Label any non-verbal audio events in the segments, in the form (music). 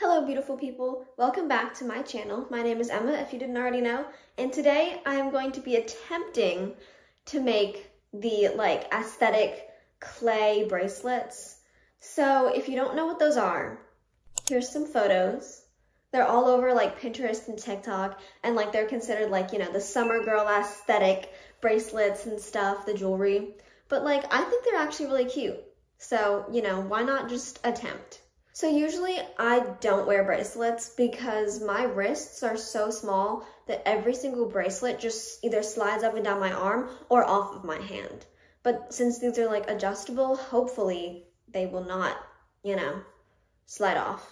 Hello beautiful people, welcome back to my channel. My name is Emma if you didn't already know and today I am going to be attempting to make the like aesthetic clay bracelets. So if you don't know what those are, here's some photos. They're all over like Pinterest and TikTok and like they're considered like, you know, the summer girl aesthetic bracelets and stuff, the jewelry. But like I think they're actually really cute. So, you know, why not just attempt? So usually I don't wear bracelets because my wrists are so small that every single bracelet just either slides up and down my arm or off of my hand. But since these are like adjustable, hopefully they will not, you know, slide off.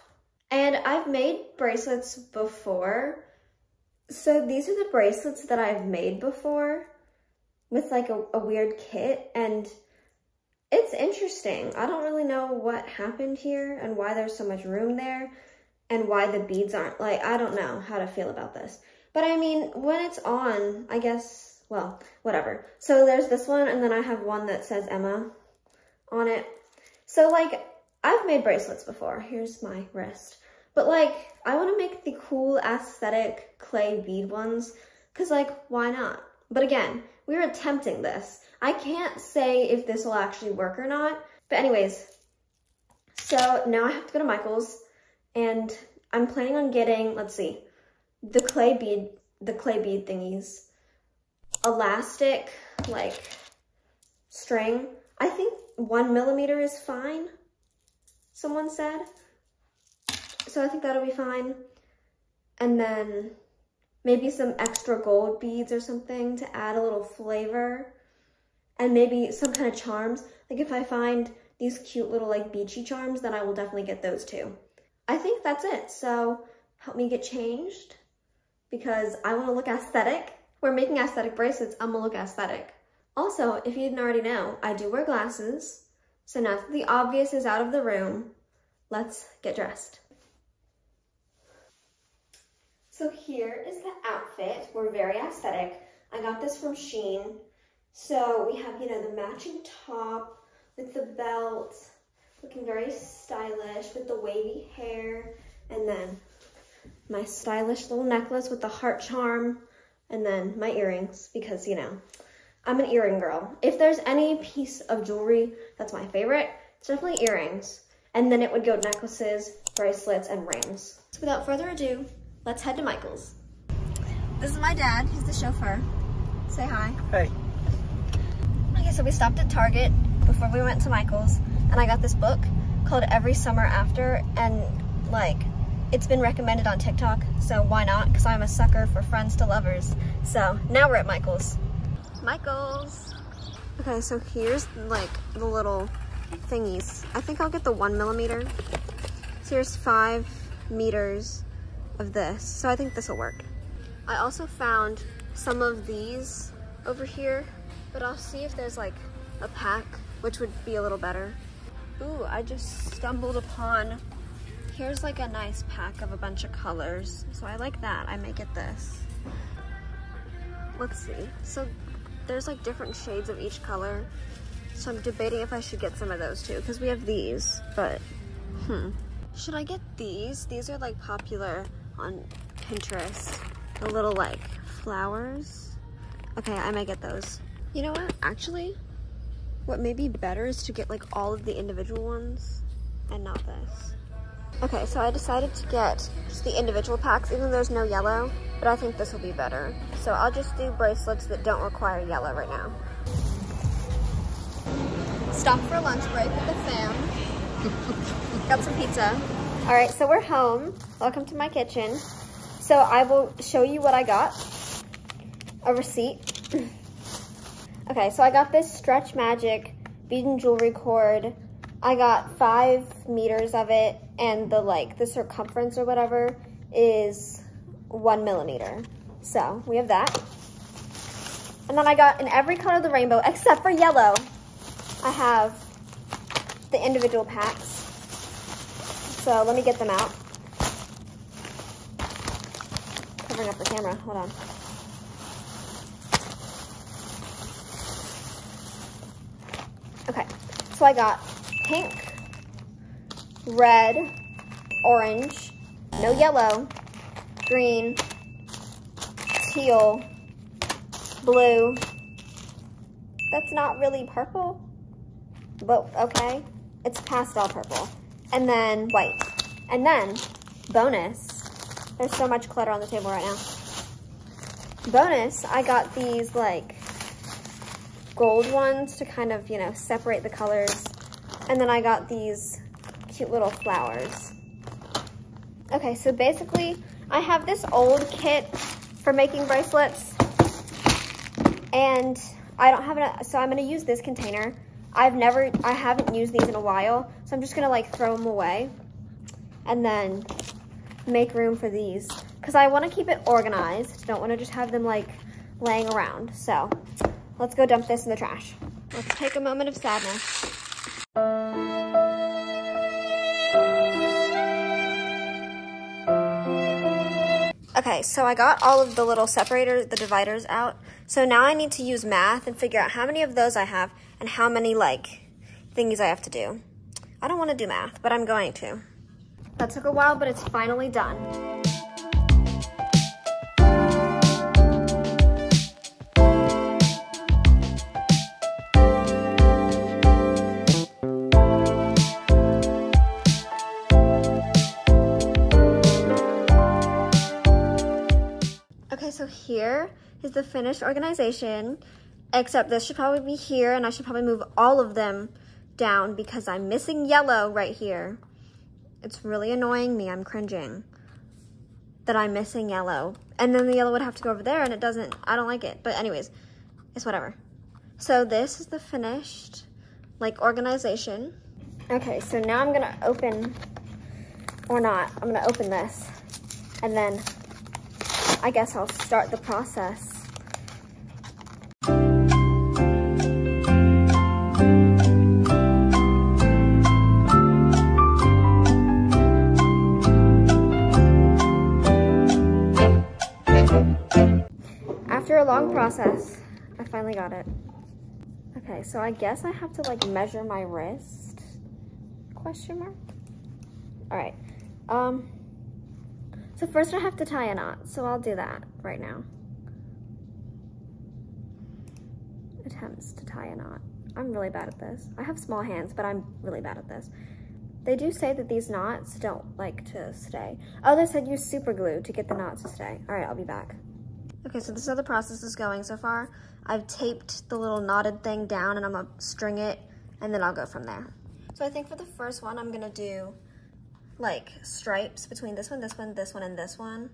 And I've made bracelets before. So these are the bracelets that I've made before with like a, a weird kit and it's interesting. I don't really know what happened here and why there's so much room there and why the beads aren't like, I don't know how to feel about this. But I mean, when it's on, I guess, well, whatever. So there's this one and then I have one that says Emma on it. So like, I've made bracelets before. Here's my wrist. But like, I want to make the cool aesthetic clay bead ones because like, why not? But again, we're attempting this. I can't say if this will actually work or not. But anyways, so now I have to go to Michael's and I'm planning on getting, let's see, the clay bead, the clay bead thingies, elastic, like string. I think one millimeter is fine, someone said. So I think that'll be fine. And then maybe some extra gold beads or something to add a little flavor and maybe some kind of charms. Like if I find these cute little like beachy charms, then I will definitely get those too. I think that's it. So help me get changed because I want to look aesthetic. We're making aesthetic bracelets. I'm gonna look aesthetic. Also, if you didn't already know, I do wear glasses. So now that the obvious is out of the room, let's get dressed. So here is the outfit. We're very aesthetic. I got this from Shein. So we have, you know, the matching top with the belt, looking very stylish with the wavy hair, and then my stylish little necklace with the heart charm, and then my earrings because, you know, I'm an earring girl. If there's any piece of jewelry that's my favorite, it's definitely earrings. And then it would go necklaces, bracelets, and rings. So without further ado, let's head to Michael's. This is my dad, he's the chauffeur. Say hi. Hey. Okay, so we stopped at Target before we went to Michael's and I got this book called Every Summer After and like it's been recommended on TikTok, so why not? Because I'm a sucker for friends to lovers. So now we're at Michael's. Michael's. Okay, so here's like the little thingies. I think I'll get the one millimeter. So here's five meters of this. So I think this will work. I also found some of these over here but I'll see if there's like a pack, which would be a little better. Ooh, I just stumbled upon, here's like a nice pack of a bunch of colors. So I like that, I may get this. Let's see, so there's like different shades of each color. So I'm debating if I should get some of those too, because we have these, but hmm. Should I get these? These are like popular on Pinterest. The little like flowers. Okay, I might get those. You know what? Actually, what may be better is to get like all of the individual ones and not this. Okay, so I decided to get just the individual packs, even though there's no yellow, but I think this will be better. So I'll just do bracelets that don't require yellow right now. Stop for lunch break with the fam. Got some pizza. All right, so we're home. Welcome to my kitchen. So I will show you what I got. A receipt. (clears throat) Okay, so I got this Stretch Magic bead and jewelry cord. I got five meters of it, and the like the circumference or whatever is one millimeter. So we have that. And then I got in every color of the rainbow except for yellow. I have the individual packs. So let me get them out. Covering up the camera, hold on. Okay, so I got pink, red, orange, no yellow, green, teal, blue. That's not really purple, but okay. It's pastel purple. And then white. And then, bonus, there's so much clutter on the table right now. Bonus, I got these like gold ones to kind of, you know, separate the colors. And then I got these cute little flowers. Okay, so basically I have this old kit for making bracelets and I don't have it, so I'm gonna use this container. I've never, I haven't used these in a while, so I'm just gonna like throw them away and then make room for these because I wanna keep it organized. Don't wanna just have them like laying around. So let's go dump this in the trash. Let's take a moment of sadness. Okay, so I got all of the little separators, the dividers out. So now I need to use math and figure out how many of those I have and how many like things I have to do. I don't want to do math, but I'm going to. That took a while, but it's finally done. Okay, so here is the finished organization, except this should probably be here and I should probably move all of them down because I'm missing yellow right here. It's really annoying me, I'm cringing that I'm missing yellow. And then the yellow would have to go over there and it doesn't, I don't like it. But anyways, it's whatever. So this is the finished like organization. Okay, so now I'm gonna open, or not, I'm gonna open this and then I guess I'll start the process. Long process, I finally got it. Okay, so I guess I have to like measure my wrist, question mark? All right, um, so first I have to tie a knot, so I'll do that right now. Attempts to tie a knot. I'm really bad at this. I have small hands, but I'm really bad at this. They do say that these knots don't like to stay. Oh, they said use super glue to get the knots to stay. All right, I'll be back. Okay, so this is how the process is going so far. I've taped the little knotted thing down and I'm gonna string it and then I'll go from there. So I think for the first one, I'm gonna do like stripes between this one, this one, this one, and this one.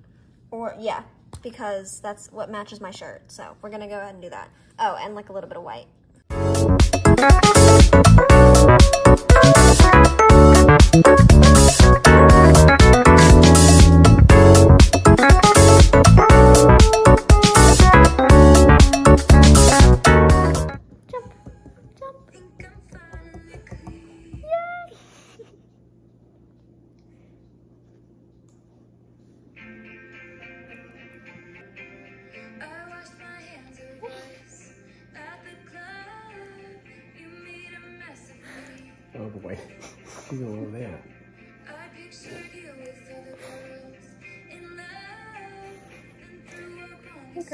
Or, yeah, because that's what matches my shirt. So we're gonna go ahead and do that. Oh, and like a little bit of white.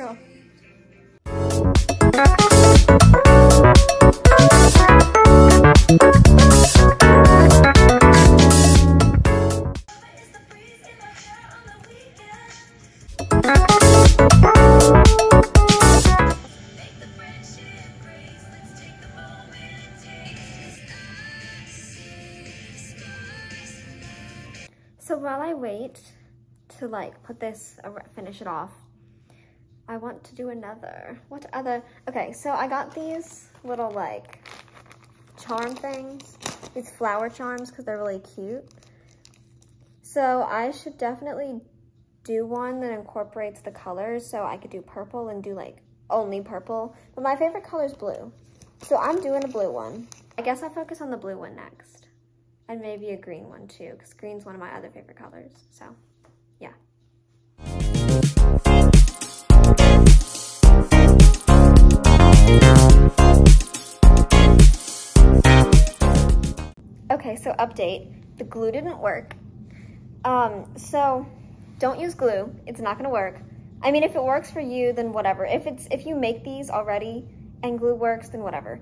So while I wait to like put this, uh, finish it off, I want to do another. What other? Okay, so I got these little like charm things, these flower charms because they're really cute. So I should definitely do one that incorporates the colors. So I could do purple and do like only purple, but my favorite color is blue. So I'm doing a blue one. I guess I'll focus on the blue one next and maybe a green one too, because green's one of my other favorite colors. So, so update. The glue didn't work. Um, so don't use glue. It's not gonna work. I mean, if it works for you, then whatever. If it's if you make these already and glue works, then whatever.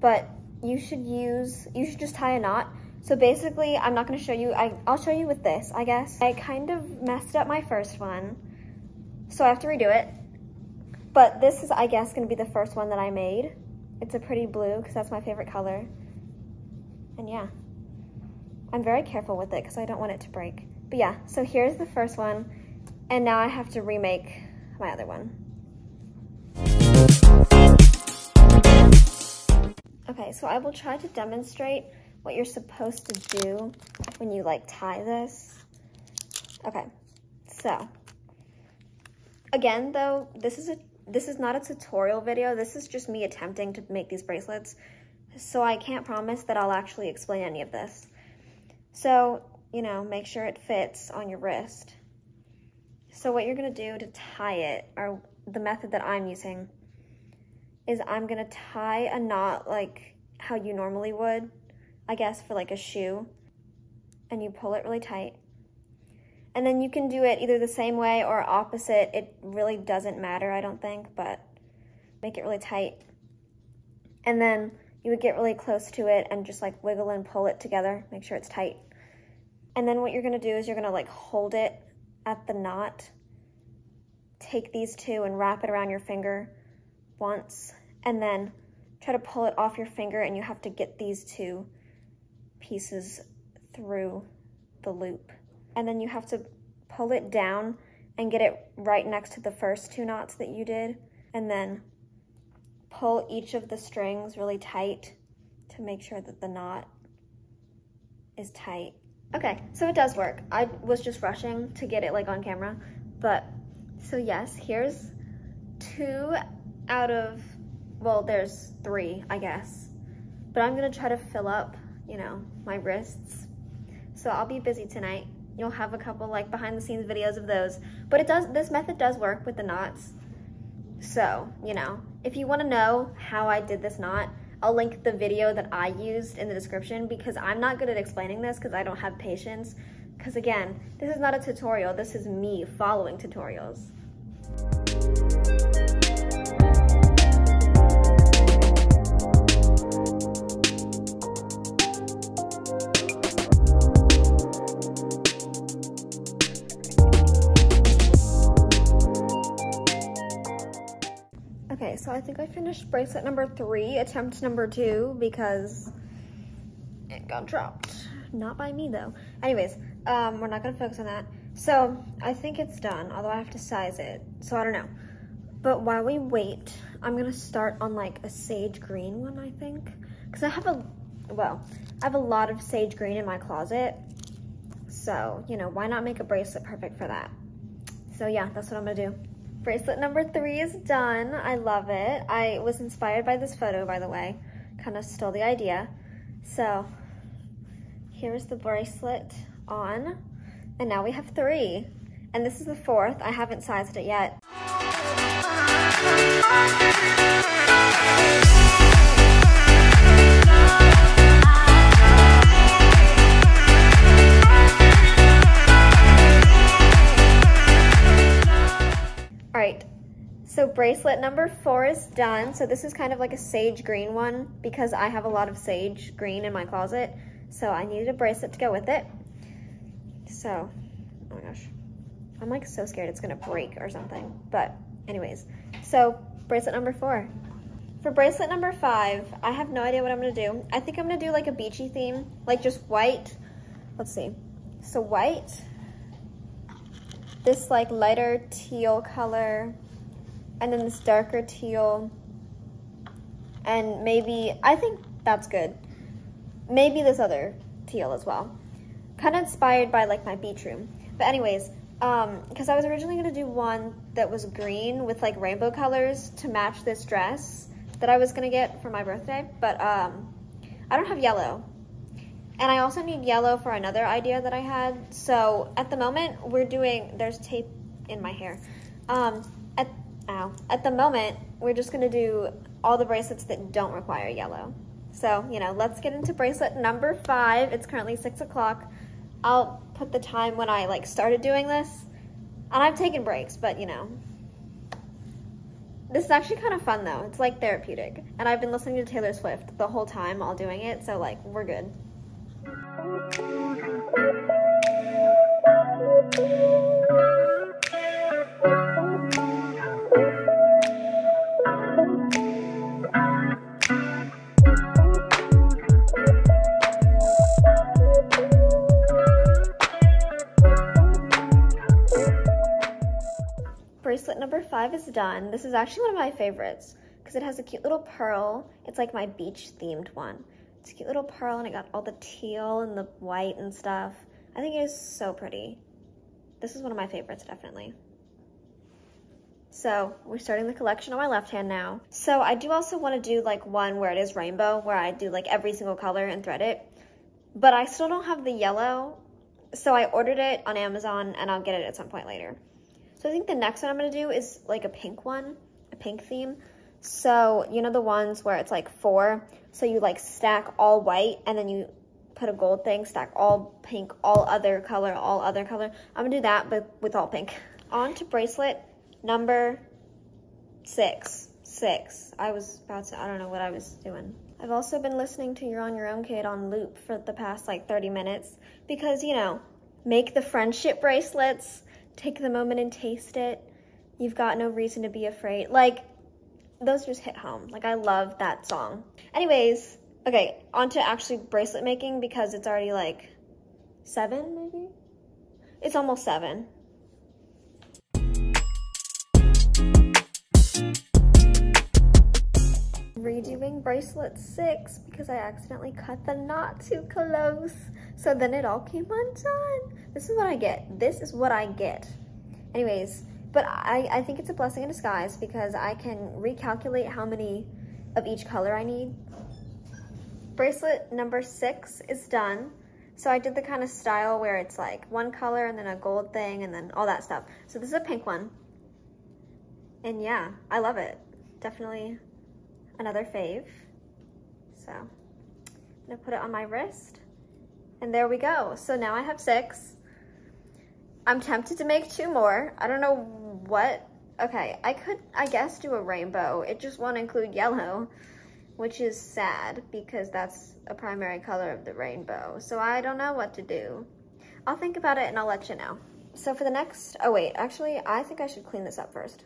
But you should use, you should just tie a knot. So basically, I'm not gonna show you, I, I'll show you with this, I guess. I kind of messed up my first one, so I have to redo it. But this is, I guess, gonna be the first one that I made. It's a pretty blue, because that's my favorite color. And yeah, I'm very careful with it, because I don't want it to break. But yeah, so here's the first one, and now I have to remake my other one. Okay, so I will try to demonstrate what you're supposed to do when you like tie this. Okay, so again though, this is a this is not a tutorial video. This is just me attempting to make these bracelets. So I can't promise that I'll actually explain any of this. So, you know, make sure it fits on your wrist. So what you're gonna do to tie it, or the method that I'm using, is I'm gonna tie a knot like how you normally would, I guess for like a shoe, and you pull it really tight. And then you can do it either the same way or opposite. It really doesn't matter, I don't think, but make it really tight. And then you would get really close to it and just like wiggle and pull it together, make sure it's tight. And then what you're gonna do is you're gonna like hold it at the knot, take these two and wrap it around your finger once, and then try to pull it off your finger and you have to get these two pieces through the loop. And then you have to pull it down and get it right next to the first two knots that you did. And then pull each of the strings really tight to make sure that the knot is tight. Okay, so it does work. I was just rushing to get it like on camera, but so yes, here's two out of well, there's three, I guess. But I'm gonna try to fill up, you know, my wrists. So I'll be busy tonight. You'll have a couple like behind the scenes videos of those. But it does, this method does work with the knots. So, you know, if you wanna know how I did this knot, I'll link the video that I used in the description because I'm not good at explaining this because I don't have patience. Because again, this is not a tutorial, this is me following tutorials. So I think I finished bracelet number three, attempt number two, because it got dropped. Not by me though. Anyways, um, we're not gonna focus on that. So I think it's done, although I have to size it. So I don't know. But while we wait, I'm gonna start on like a sage green one, I think. Cause I have a, well, I have a lot of sage green in my closet. So, you know, why not make a bracelet perfect for that? So yeah, that's what I'm gonna do. Bracelet number three is done. I love it. I was inspired by this photo, by the way. Kind of stole the idea. So here's the bracelet on. And now we have three. And this is the fourth. I haven't sized it yet. All right, so bracelet number four is done. So this is kind of like a sage green one because I have a lot of sage green in my closet. So I needed a bracelet to go with it. So, oh my gosh. I'm like so scared it's gonna break or something. But anyways, so bracelet number four. For bracelet number five, I have no idea what I'm gonna do. I think I'm gonna do like a beachy theme, like just white. Let's see. So white, this like lighter teal color, and then this darker teal, and maybe, I think that's good. Maybe this other teal as well. Kind of inspired by like my beach room. But anyways, um, because I was originally gonna do one that was green with like rainbow colors to match this dress that I was gonna get for my birthday, but um, I don't have yellow. And I also need yellow for another idea that I had. So at the moment, we're doing, there's tape in my hair. Um, at, ow, at the moment, we're just gonna do all the bracelets that don't require yellow. So, you know, let's get into bracelet number five. It's currently six o'clock. I'll put the time when I like started doing this. And I've taken breaks, but you know. This is actually kind of fun though. It's like therapeutic. And I've been listening to Taylor Swift the whole time while doing it, so like we're good. Bracelet number five is done. This is actually one of my favorites because it has a cute little pearl. It's like my beach themed one. It's a cute little pearl and it got all the teal and the white and stuff. I think it is so pretty. This is one of my favorites, definitely. So we're starting the collection on my left hand now. So I do also want to do like one where it is rainbow, where I do like every single color and thread it. But I still don't have the yellow, so I ordered it on Amazon and I'll get it at some point later. So I think the next one I'm going to do is like a pink one, a pink theme. So, you know the ones where it's like four? So you like stack all white and then you put a gold thing, stack all pink, all other color, all other color. I'm gonna do that, but with all pink. On to bracelet number six. Six. I was about to, I don't know what I was doing. I've also been listening to You're on Your Own Kid on loop for the past like 30 minutes because, you know, make the friendship bracelets, take the moment and taste it. You've got no reason to be afraid. Like, those just hit home. Like, I love that song. Anyways, okay, on to actually bracelet making because it's already like seven, maybe? It's almost seven. Redoing bracelet six because I accidentally cut the knot too close. So then it all came undone. This is what I get. This is what I get. Anyways, but I, I think it's a blessing in disguise because I can recalculate how many of each color I need. Bracelet number six is done. So I did the kind of style where it's like one color and then a gold thing and then all that stuff. So this is a pink one. And yeah, I love it. Definitely another fave. So I'm gonna put it on my wrist. And there we go. So now I have six. I'm tempted to make two more. I don't know what. Okay, I could, I guess, do a rainbow. It just won't include yellow, which is sad because that's a primary color of the rainbow. So I don't know what to do. I'll think about it and I'll let you know. So for the next, oh wait, actually, I think I should clean this up first.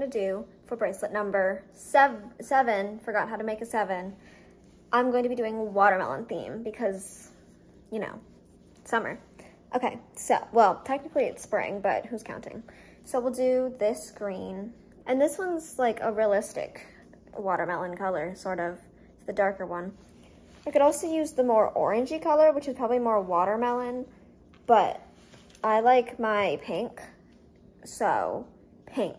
Gonna do for bracelet number seven, seven, forgot how to make a seven, I'm going to be doing watermelon theme because, you know, summer. Okay, so, well, technically it's spring, but who's counting? So we'll do this green. And this one's like a realistic watermelon color, sort of. The darker one. I could also use the more orangey color, which is probably more watermelon, but I like my pink, so pink.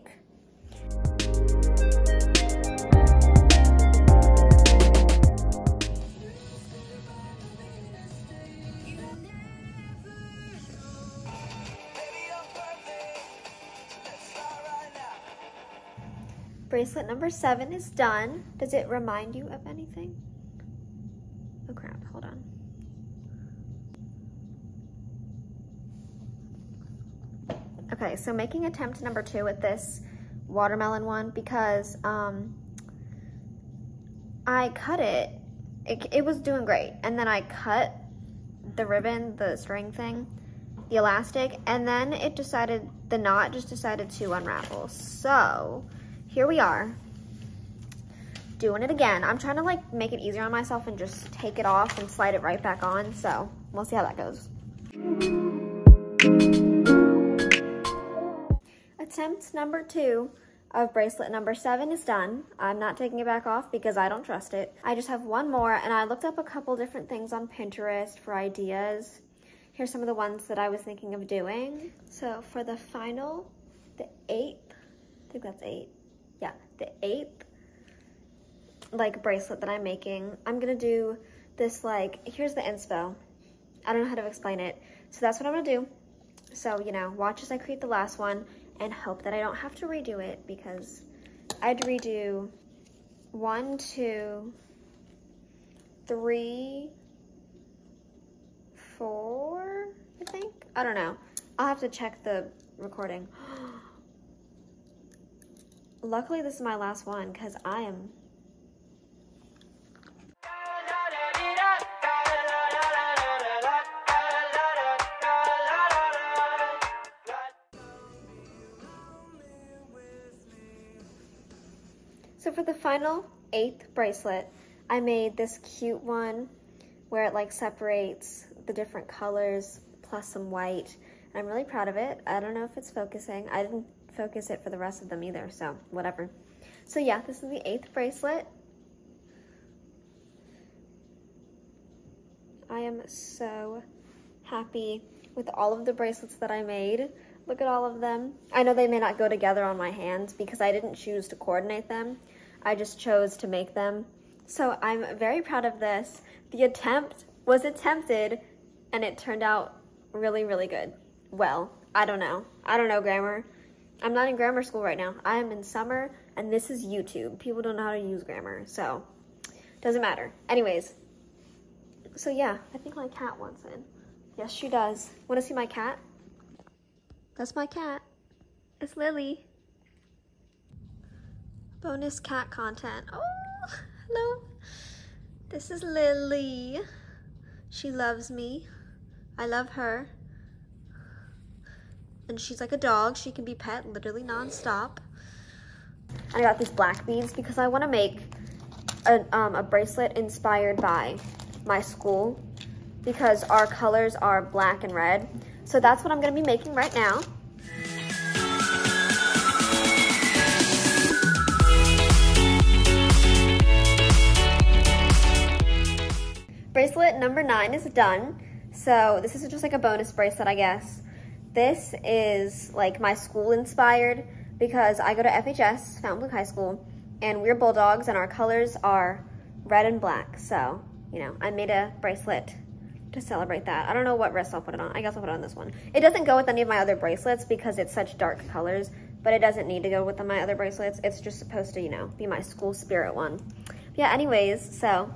Bracelet number seven is done. Does it remind you of anything? Oh crap, hold on. Okay, so making attempt number two with this watermelon one because um, I cut it, it, it was doing great. And then I cut the ribbon, the string thing, the elastic, and then it decided, the knot just decided to unravel. So here we are, doing it again. I'm trying to like make it easier on myself and just take it off and slide it right back on. So we'll see how that goes. attempt number two of bracelet number seven is done. I'm not taking it back off because I don't trust it. I just have one more and I looked up a couple different things on Pinterest for ideas. Here's some of the ones that I was thinking of doing. So for the final, the eighth, I think that's eight. The eighth like bracelet that I'm making, I'm gonna do this like, here's the inspo. I don't know how to explain it. So that's what I'm gonna do. So, you know, watch as I create the last one and hope that I don't have to redo it because I had to redo one, two, three, four, I think. I don't know. I'll have to check the recording. Luckily, this is my last one because I am So for the final eighth bracelet, I made this cute one where it like separates the different colors plus some white. And I'm really proud of it. I don't know if it's focusing. I didn't focus it for the rest of them either, so whatever. So yeah, this is the eighth bracelet. I am so happy with all of the bracelets that I made. Look at all of them. I know they may not go together on my hands because I didn't choose to coordinate them. I just chose to make them. So I'm very proud of this. The attempt was attempted and it turned out really, really good. Well, I don't know. I don't know grammar. I'm not in grammar school right now. I am in summer and this is YouTube. People don't know how to use grammar, so doesn't matter. Anyways, so yeah, I think my cat wants in. Yes, she does. Want to see my cat? That's my cat. It's Lily. Bonus cat content. Oh, hello. This is Lily. She loves me. I love her. And she's like a dog. She can be pet literally nonstop. And I got these black beads because I want to make a, um, a bracelet inspired by my school because our colors are black and red. So that's what I'm gonna be making right now. Bracelet number nine is done. So this is just like a bonus bracelet, I guess. This is like my school inspired because I go to FHS, Fontainebleau High School, and we're bulldogs and our colors are red and black. So, you know, I made a bracelet to celebrate that. I don't know what wrist I'll put it on. I guess I'll put it on this one. It doesn't go with any of my other bracelets because it's such dark colors, but it doesn't need to go with my other bracelets. It's just supposed to, you know, be my school spirit one. But yeah, anyways, so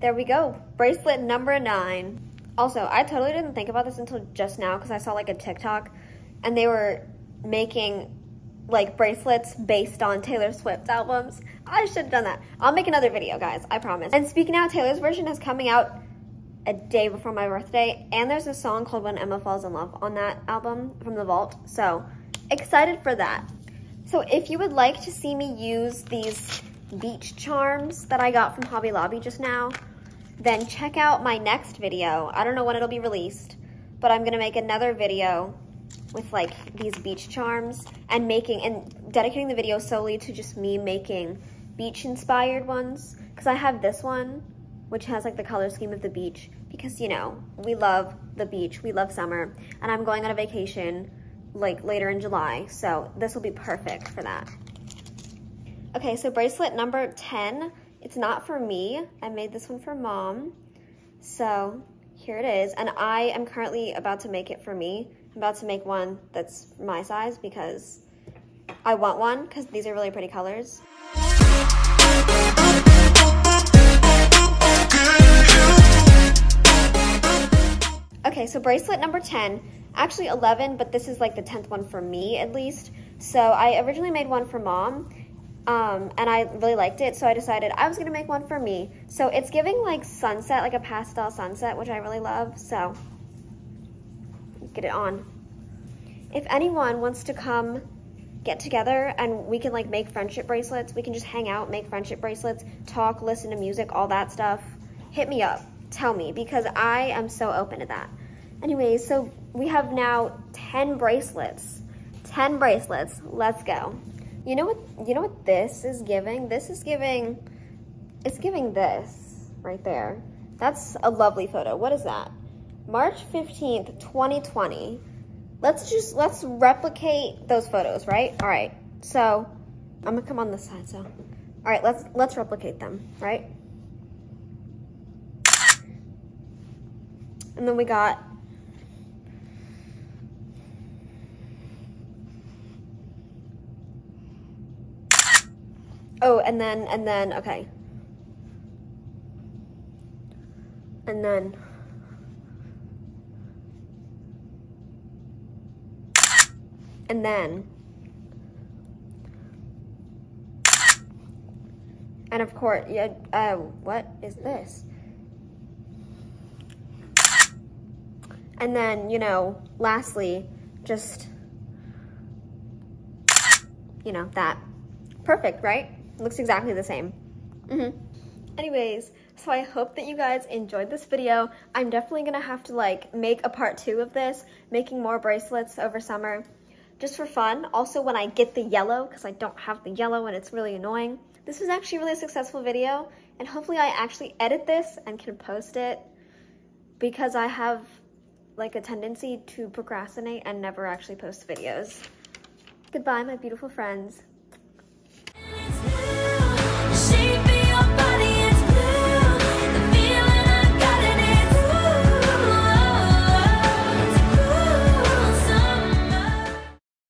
there we go. Bracelet number nine. Also, I totally didn't think about this until just now because I saw like a TikTok and they were making like bracelets based on Taylor Swift albums. I should have done that. I'll make another video, guys, I promise. And Speak Now, Taylor's version is coming out a day before my birthday, and there's a song called When Emma Falls in Love on that album from The Vault, so excited for that. So if you would like to see me use these beach charms that I got from Hobby Lobby just now, then check out my next video. I don't know when it'll be released, but I'm gonna make another video with like these beach charms and making and dedicating the video solely to just me making beach inspired ones. Because I have this one which has like the color scheme of the beach because you know we love the beach. We love summer. And I'm going on a vacation like later in July. So this will be perfect for that. Okay so bracelet number 10 it's not for me. I made this one for mom. So here it is. And I am currently about to make it for me. I'm about to make one that's my size because I want one because these are really pretty colors. Okay, so bracelet number 10, actually 11, but this is like the 10th one for me at least. So I originally made one for mom, um, and I really liked it, so I decided I was gonna make one for me. So it's giving like sunset, like a pastel sunset, which I really love, so get it on. If anyone wants to come get together and we can like make friendship bracelets, we can just hang out, make friendship bracelets, talk, listen to music, all that stuff, hit me up, tell me, because I am so open to that. Anyways, so we have now 10 bracelets. 10 bracelets, let's go. You know what, you know what this is giving? This is giving, it's giving this right there. That's a lovely photo. What is that? March 15th, 2020. Let's just, let's replicate those photos, right? All right, so I'm gonna come on this side, so. All right, let's, let's replicate them, right? And then we got Oh, and then, and then, okay. And then, and then, and of course, yeah, uh, what is this? And then, you know, lastly, just, you know, that. Perfect, right? Looks exactly the same. Mm -hmm. Anyways, so I hope that you guys enjoyed this video. I'm definitely gonna have to like make a part two of this, making more bracelets over summer, just for fun. Also when I get the yellow, because I don't have the yellow and it's really annoying. This was actually a really successful video, and hopefully I actually edit this and can post it because I have like a tendency to procrastinate and never actually post videos. Goodbye, my beautiful friends.